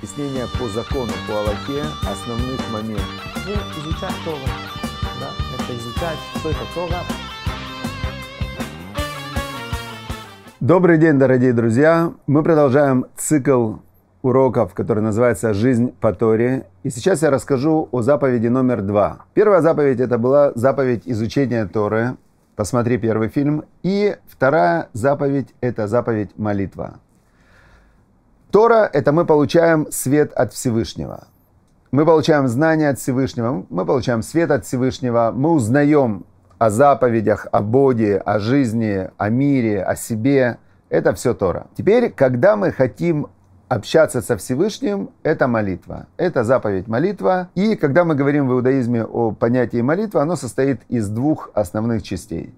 Объяснение по закону, по Аллахе основных моментов. Будем изучать Тору. Да? Это изучать, что это Тора. Добрый день, дорогие друзья! Мы продолжаем цикл уроков, который называется «Жизнь по Торе». И сейчас я расскажу о заповеди номер два. Первая заповедь – это была заповедь изучения Торы. Посмотри первый фильм. И вторая заповедь – это заповедь молитва. Тора – это мы получаем свет от Всевышнего. Мы получаем знания от Всевышнего, мы получаем свет от Всевышнего, мы узнаем о заповедях, о Боге, о жизни, о мире, о себе. Это все Тора. Теперь, когда мы хотим общаться со Всевышним, это молитва. Это заповедь молитва. И когда мы говорим в иудаизме о понятии молитва, оно состоит из двух основных частей.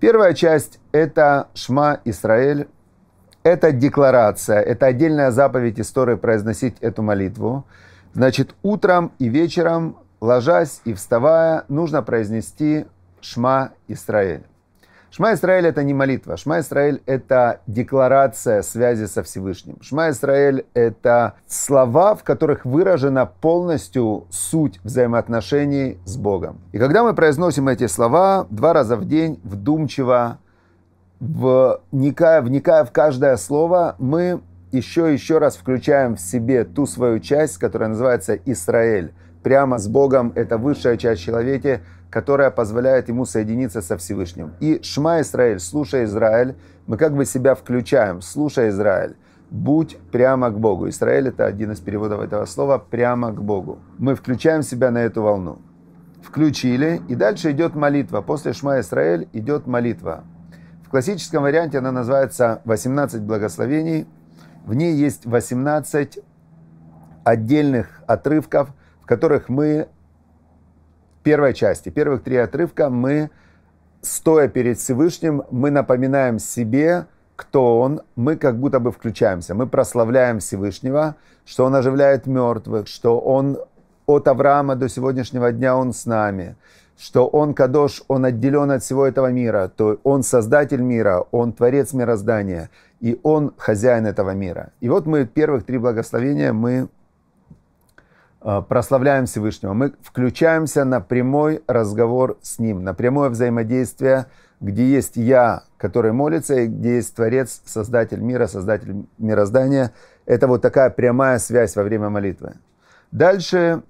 Первая часть – это Шма Исраэль, это декларация, это отдельная заповедь истории произносить эту молитву. Значит, утром и вечером, ложась и вставая, нужно произнести Шма Исраэль. Шма Исраэль это не молитва. Шма Исраэль это декларация связи со Всевышним. Шма Исраэль это слова, в которых выражена полностью суть взаимоотношений с Богом. И когда мы произносим эти слова два раза в день, вдумчиво, вникая, вникая в каждое слово, мы еще еще раз включаем в себе ту свою часть, которая называется Израиль. Прямо с Богом это высшая часть человека, которая позволяет ему соединиться со Всевышним. И Шма Израиль, слушай Израиль, мы как бы себя включаем, слушай Израиль, будь прямо к Богу. Израиль это один из переводов этого слова, прямо к Богу. Мы включаем себя на эту волну. Включили, и дальше идет молитва. После Шма Израиль идет молитва. В классическом варианте она называется «18 благословений». В ней есть 18 отдельных отрывков, в которых мы в первой части, первых три отрывка мы, стоя перед Всевышним, мы напоминаем себе, кто Он, мы как будто бы включаемся, мы прославляем Всевышнего, что Он оживляет мертвых, что Он от Авраама до сегодняшнего дня Он с нами, что он Кадош, он отделен от всего этого мира, то он создатель мира, он творец мироздания, и он хозяин этого мира. И вот мы первых три благословения мы а, прославляем Всевышнего, мы включаемся на прямой разговор с Ним, на прямое взаимодействие, где есть Я, который молится, и где есть Творец, Создатель мира, Создатель мироздания. Это вот такая прямая связь во время молитвы. Дальше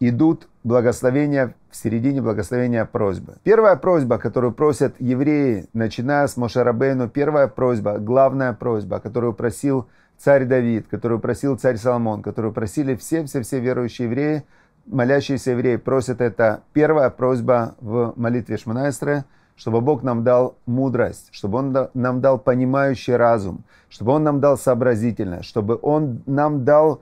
идут благословения в середине благословения просьбы. Первая просьба, которую просят евреи, начиная с Мошарабейну, первая просьба, главная просьба, которую просил царь Давид, которую просил царь Соломон, которую просили все-все-все верующие евреи, молящиеся евреи просят это. Первая просьба в молитве Шманайстре, чтобы Бог нам дал мудрость, чтобы Он нам дал понимающий разум, чтобы Он нам дал сообразительность, чтобы Он нам дал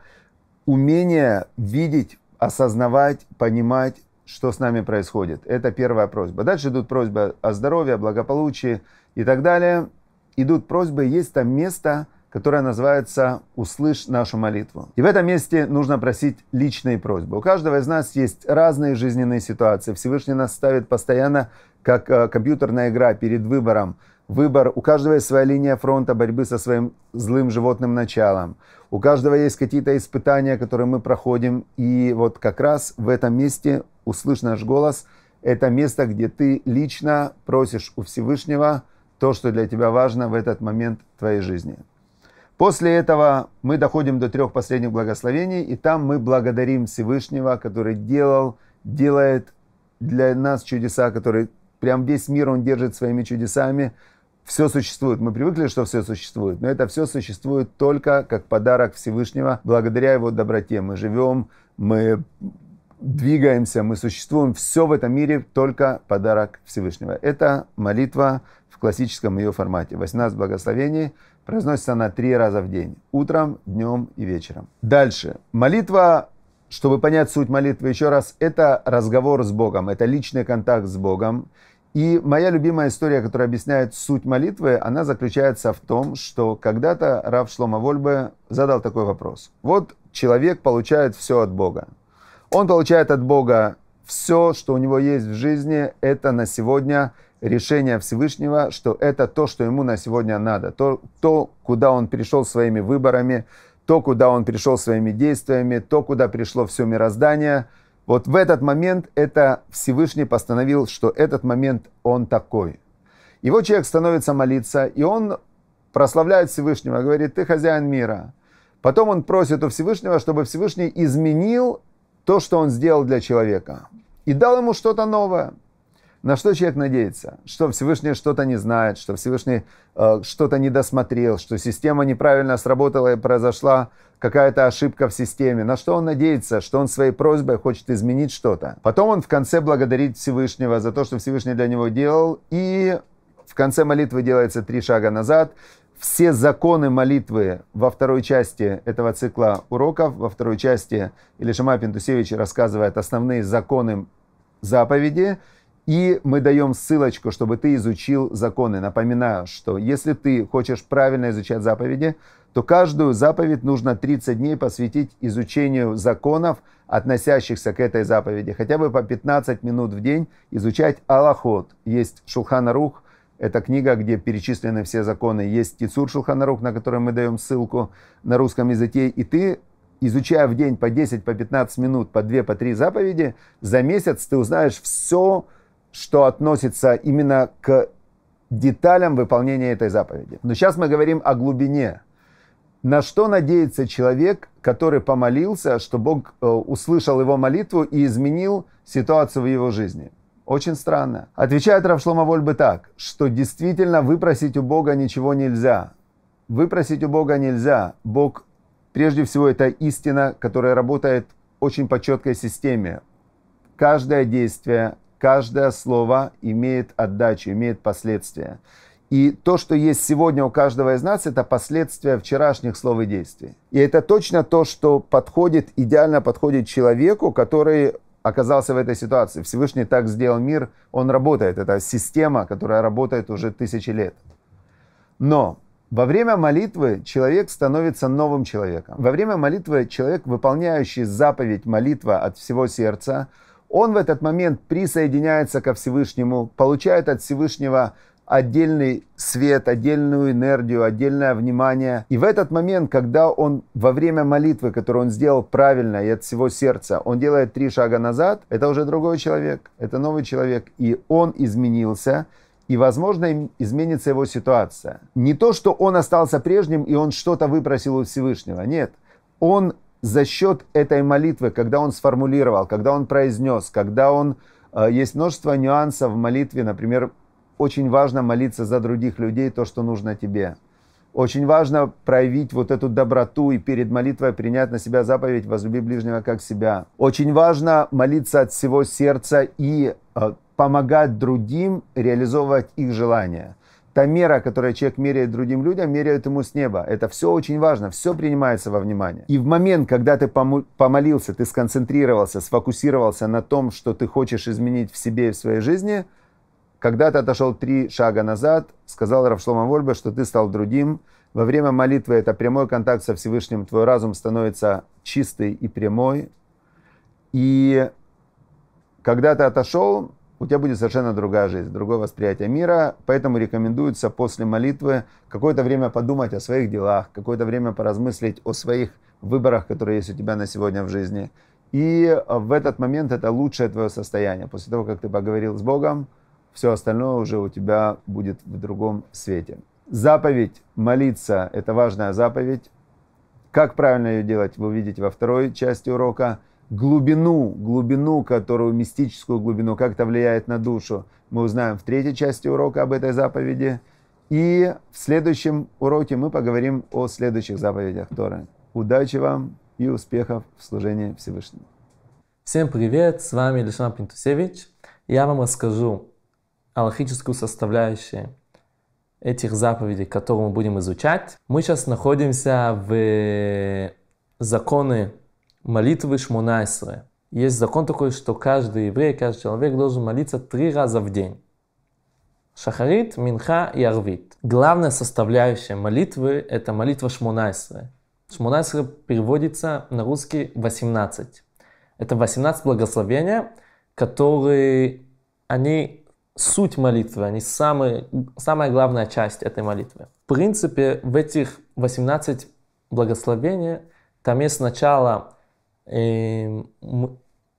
умение видеть осознавать, понимать, что с нами происходит. Это первая просьба. Дальше идут просьбы о здоровье, о благополучии и так далее. Идут просьбы, есть там место, которое называется «Услышь нашу молитву». И в этом месте нужно просить личные просьбы. У каждого из нас есть разные жизненные ситуации. Всевышний нас ставит постоянно, как э, компьютерная игра, перед выбором. Выбор, у каждого есть своя линия фронта борьбы со своим злым животным началом. У каждого есть какие-то испытания, которые мы проходим. И вот как раз в этом месте услышь наш голос. Это место, где ты лично просишь у Всевышнего то, что для тебя важно в этот момент твоей жизни. После этого мы доходим до трех последних благословений, и там мы благодарим Всевышнего, который делал, делает для нас чудеса, который прям весь мир он держит своими чудесами, все существует. Мы привыкли, что все существует, но это все существует только как подарок Всевышнего, благодаря его доброте. Мы живем, мы двигаемся, мы существуем. Все в этом мире только подарок Всевышнего. Это молитва в классическом ее формате. 18 благословений произносится она три раза в день. Утром, днем и вечером. Дальше. Молитва чтобы понять суть молитвы еще раз, это разговор с Богом, это личный контакт с Богом. И моя любимая история, которая объясняет суть молитвы, она заключается в том, что когда-то Рав Шлома Вольбе задал такой вопрос. Вот человек получает все от Бога. Он получает от Бога все, что у него есть в жизни, это на сегодня решение Всевышнего, что это то, что ему на сегодня надо, то, то куда он пришел своими выборами, то, куда он пришел своими действиями, то, куда пришло все мироздание. Вот в этот момент это Всевышний постановил, что этот момент он такой. И вот человек становится молиться, и он прославляет Всевышнего, говорит, ты хозяин мира. Потом он просит у Всевышнего, чтобы Всевышний изменил то, что он сделал для человека. И дал ему что-то новое. На что человек надеется? Что Всевышний что-то не знает, что Всевышний э, что-то не досмотрел, что система неправильно сработала и произошла какая-то ошибка в системе. На что он надеется? Что он своей просьбой хочет изменить что-то. Потом он в конце благодарит Всевышнего за то, что Всевышний для него делал. И в конце молитвы делается три шага назад. Все законы молитвы во второй части этого цикла уроков, во второй части Илишама Пентусевич рассказывает основные законы заповеди, и мы даем ссылочку, чтобы ты изучил законы. Напоминаю, что если ты хочешь правильно изучать заповеди, то каждую заповедь нужно 30 дней посвятить изучению законов, относящихся к этой заповеди. Хотя бы по 15 минут в день изучать Аллахот. Есть Шулхана Рух, это книга, где перечислены все законы. Есть Тицур Шулхана Рух, на который мы даем ссылку на русском языке. И ты изучая в день по 10, по 15 минут, по 2, по 3 заповеди, за месяц ты узнаешь все, что относится именно к деталям выполнения этой заповеди. Но сейчас мы говорим о глубине. На что надеется человек, который помолился, что Бог э, услышал его молитву и изменил ситуацию в его жизни? Очень странно. Отвечает Равшлома Вольбы так, что действительно выпросить у Бога ничего нельзя. Выпросить у Бога нельзя. Бог, прежде всего, это истина, которая работает очень по четкой системе. Каждое действие, каждое слово имеет отдачу, имеет последствия. И то, что есть сегодня у каждого из нас, это последствия вчерашних слов и действий. И это точно то, что подходит, идеально подходит человеку, который оказался в этой ситуации. Всевышний так сделал мир, он работает. Это система, которая работает уже тысячи лет. Но во время молитвы человек становится новым человеком. Во время молитвы человек, выполняющий заповедь молитва от всего сердца, он в этот момент присоединяется ко Всевышнему, получает от Всевышнего отдельный свет, отдельную энергию, отдельное внимание. И в этот момент, когда он во время молитвы, которую он сделал правильно и от всего сердца, он делает три шага назад, это уже другой человек, это новый человек, и он изменился, и, возможно, изменится его ситуация. Не то, что он остался прежним, и он что-то выпросил у Всевышнего, нет. Он за счет этой молитвы, когда он сформулировал, когда он произнес, когда он... Э, есть множество нюансов в молитве, например, очень важно молиться за других людей, то, что нужно тебе. Очень важно проявить вот эту доброту и перед молитвой принять на себя заповедь «возлюби ближнего как себя». Очень важно молиться от всего сердца и э, помогать другим реализовывать их желания та мера, которую человек меряет другим людям, меряют ему с неба. Это все очень важно, все принимается во внимание. И в момент, когда ты помолился, ты сконцентрировался, сфокусировался на том, что ты хочешь изменить в себе и в своей жизни, когда ты отошел три шага назад, сказал Равшлома Вольба, что ты стал другим. Во время молитвы это прямой контакт со Всевышним, твой разум становится чистый и прямой. И когда ты отошел, у тебя будет совершенно другая жизнь, другое восприятие мира. Поэтому рекомендуется после молитвы какое-то время подумать о своих делах, какое-то время поразмыслить о своих выборах, которые есть у тебя на сегодня в жизни. И в этот момент это лучшее твое состояние. После того, как ты поговорил с Богом, все остальное уже у тебя будет в другом свете. Заповедь молиться – это важная заповедь. Как правильно ее делать, вы увидите во второй части урока – глубину, глубину, которую, мистическую глубину, как это влияет на душу, мы узнаем в третьей части урока об этой заповеди. И в следующем уроке мы поговорим о следующих заповедях Торы. Удачи вам и успехов в служении Всевышнему. Всем привет, с вами Лишан Пинтусевич. Я вам расскажу аллахическую составляющую этих заповедей, которые мы будем изучать. Мы сейчас находимся в законы молитвы Шмонайсры. Есть закон такой, что каждый еврей, каждый человек должен молиться три раза в день. Шахарит, Минха и Арвит. Главная составляющая молитвы – это молитва Шмонайсры. Шмонайсры переводится на русский 18. Это 18 благословения, которые, они суть молитвы, они самые, самая главная часть этой молитвы. В принципе, в этих 18 благословения, там есть сначала мы,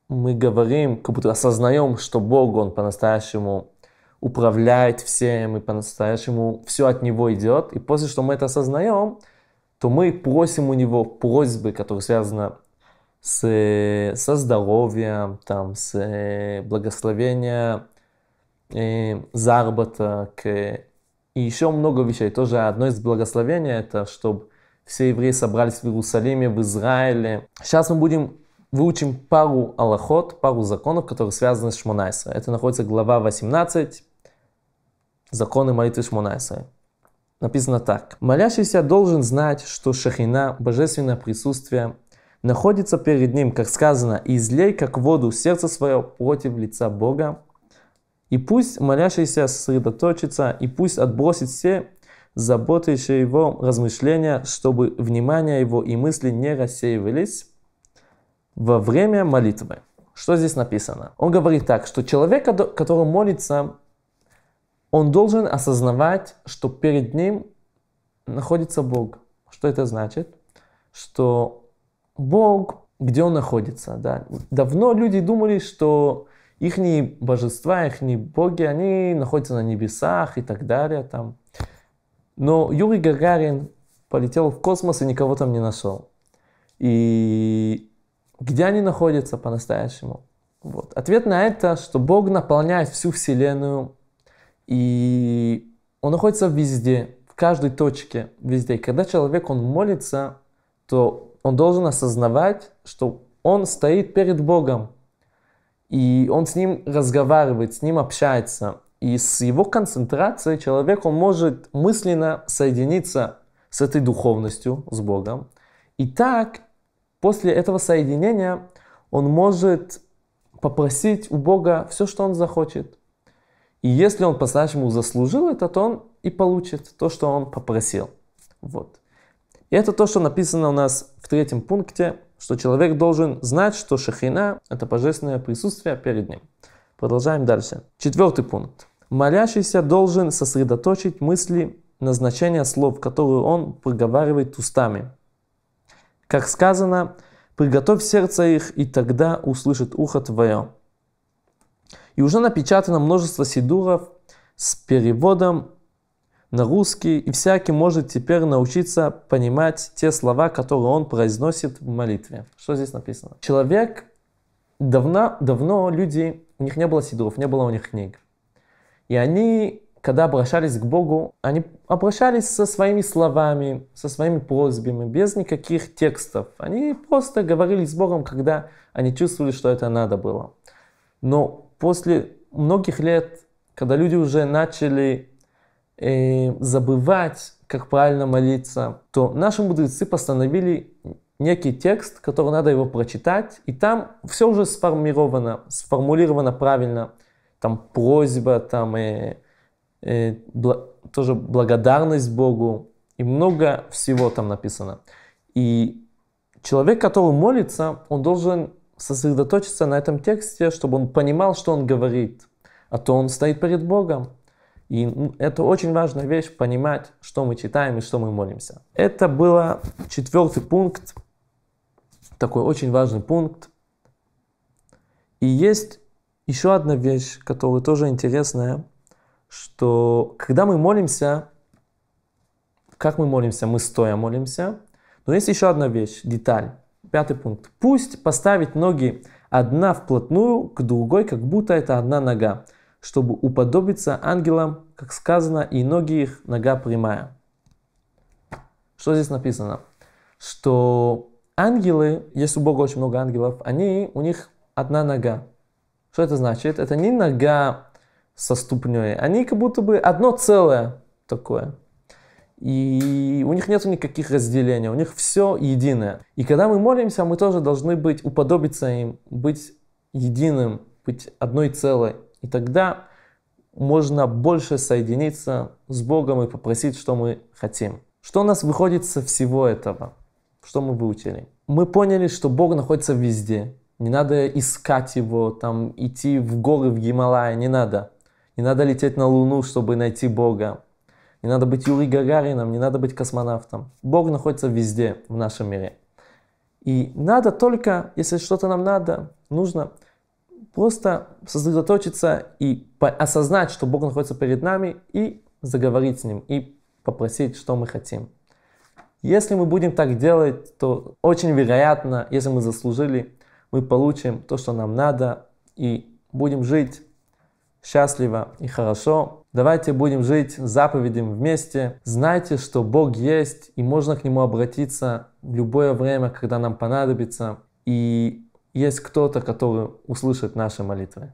мы говорим, как будто осознаем, что Бог, Он по-настоящему управляет всем, и по-настоящему все от Него идет. И после, что мы это осознаем, то мы просим у Него просьбы, которые связаны с, со здоровьем, там, с э, благословением, э, заработок э, и еще много вещей. Тоже одно из благословений это, чтобы все евреи собрались в Иерусалиме, в Израиле. Сейчас мы будем выучим пару аллахот, пару законов, которые связаны с Шмонайсой. Это находится глава 18, законы молитвы Шмонайсой. Написано так. Молящийся должен знать, что шахина, божественное присутствие, находится перед ним, как сказано, «Излей, как воду, сердце свое против лица Бога». И пусть молящийся сосредоточится, и пусть отбросит все заботающие его размышления, чтобы внимание его и мысли не рассеивались во время молитвы. Что здесь написано? Он говорит так, что человек, который молится, он должен осознавать, что перед ним находится Бог. Что это значит? Что Бог, где Он находится. Да? Давно люди думали, что их божества, их боги, они находятся на небесах и так далее. Там. Но Юрий Гагарин полетел в космос и никого там не нашел. И где они находятся по-настоящему? Вот. Ответ на это, что Бог наполняет всю Вселенную, и Он находится везде, в каждой точке, везде. И когда человек, он молится, то он должен осознавать, что он стоит перед Богом, и он с ним разговаривает, с ним общается. И с его концентрацией человек, он может мысленно соединиться с этой духовностью, с Богом. И так, после этого соединения, он может попросить у Бога все, что он захочет. И если он по-настоящему заслужил это, то он и получит то, что он попросил. Вот. И это то, что написано у нас в третьем пункте, что человек должен знать, что шахина – это божественное присутствие перед ним. Продолжаем дальше. Четвертый пункт. Молящийся должен сосредоточить мысли на значение слов, которые он проговаривает устами. Как сказано, приготовь сердце их, и тогда услышит ухо твое. И уже напечатано множество сидуров с переводом на русский, и всякий может теперь научиться понимать те слова, которые он произносит в молитве. Что здесь написано? Человек, давно, давно люди, у них не было сидуров, не было у них книг. И они, когда обращались к Богу, они обращались со своими словами, со своими просьбами, без никаких текстов. Они просто говорили с Богом, когда они чувствовали, что это надо было. Но после многих лет, когда люди уже начали э, забывать, как правильно молиться, то наши мудрецы постановили некий текст, который надо его прочитать, и там все уже сформировано, сформулировано правильно. Там просьба, там э, э, бла, тоже благодарность Богу, и много всего там написано. И человек, который молится, он должен сосредоточиться на этом тексте, чтобы он понимал, что он говорит. А то он стоит перед Богом. И это очень важная вещь, понимать, что мы читаем и что мы молимся. Это был четвертый пункт, такой очень важный пункт. И есть еще одна вещь, которая тоже интересная, что когда мы молимся, как мы молимся? Мы стоя молимся. Но есть еще одна вещь, деталь. Пятый пункт. Пусть поставить ноги одна вплотную к другой, как будто это одна нога чтобы уподобиться ангелам, как сказано, и ноги их нога прямая. Что здесь написано? Что ангелы, есть у Бога очень много ангелов, они, у них одна нога. Что это значит? Это не нога со ступней, они как будто бы одно целое такое. И у них нет никаких разделений, у них все единое. И когда мы молимся, мы тоже должны быть, уподобиться им, быть единым, быть одной целой. И тогда можно больше соединиться с Богом и попросить, что мы хотим. Что у нас выходит со всего этого? Что мы выучили? Мы поняли, что Бог находится везде. Не надо искать Его, там, идти в горы, в Гималай, не надо. Не надо лететь на Луну, чтобы найти Бога. Не надо быть Юрий Гагарином, не надо быть космонавтом. Бог находится везде в нашем мире. И надо только, если что-то нам надо, нужно просто сосредоточиться и осознать, что Бог находится перед нами, и заговорить с Ним, и попросить, что мы хотим. Если мы будем так делать, то очень вероятно, если мы заслужили, мы получим то, что нам надо, и будем жить счастливо и хорошо. Давайте будем жить заповедям вместе. Знайте, что Бог есть, и можно к Нему обратиться в любое время, когда нам понадобится. И есть кто-то, который услышит наши молитвы.